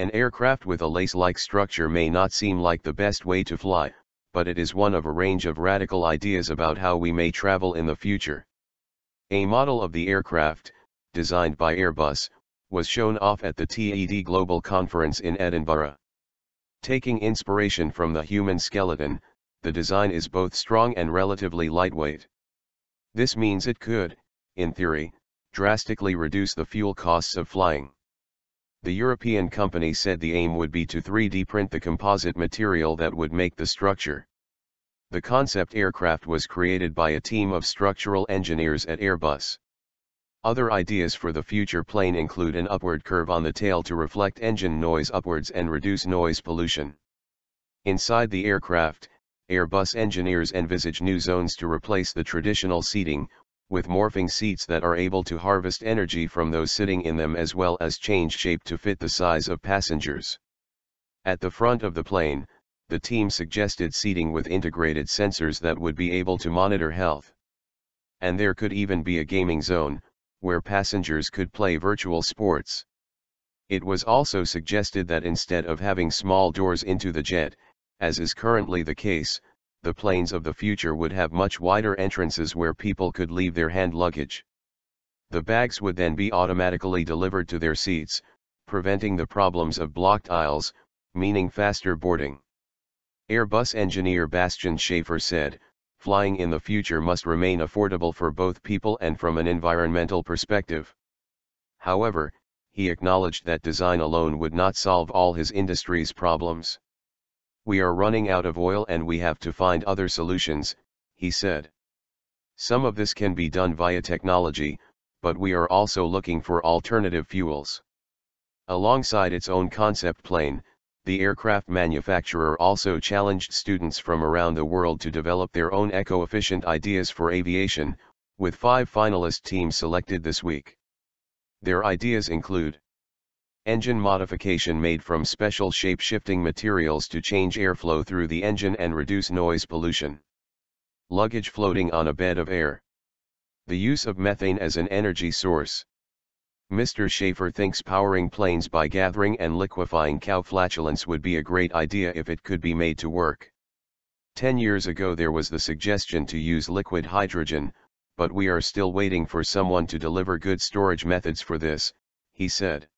An aircraft with a lace-like structure may not seem like the best way to fly, but it is one of a range of radical ideas about how we may travel in the future. A model of the aircraft, designed by Airbus, was shown off at the TED Global Conference in Edinburgh. Taking inspiration from the human skeleton, the design is both strong and relatively lightweight. This means it could, in theory, drastically reduce the fuel costs of flying. The European company said the aim would be to 3D print the composite material that would make the structure. The concept aircraft was created by a team of structural engineers at Airbus. Other ideas for the future plane include an upward curve on the tail to reflect engine noise upwards and reduce noise pollution. Inside the aircraft, Airbus engineers envisage new zones to replace the traditional seating, with morphing seats that are able to harvest energy from those sitting in them as well as change shape to fit the size of passengers. At the front of the plane, the team suggested seating with integrated sensors that would be able to monitor health. And there could even be a gaming zone, where passengers could play virtual sports. It was also suggested that instead of having small doors into the jet, as is currently the case, the planes of the future would have much wider entrances where people could leave their hand luggage. The bags would then be automatically delivered to their seats, preventing the problems of blocked aisles, meaning faster boarding. Airbus engineer Bastian Schaefer said, flying in the future must remain affordable for both people and from an environmental perspective. However, he acknowledged that design alone would not solve all his industry's problems. We are running out of oil and we have to find other solutions, he said. Some of this can be done via technology, but we are also looking for alternative fuels. Alongside its own concept plane, the aircraft manufacturer also challenged students from around the world to develop their own eco-efficient ideas for aviation, with five finalist teams selected this week. Their ideas include Engine modification made from special shape-shifting materials to change airflow through the engine and reduce noise pollution. Luggage floating on a bed of air. The use of methane as an energy source. Mr. Schaefer thinks powering planes by gathering and liquefying cow flatulence would be a great idea if it could be made to work. Ten years ago there was the suggestion to use liquid hydrogen, but we are still waiting for someone to deliver good storage methods for this, he said.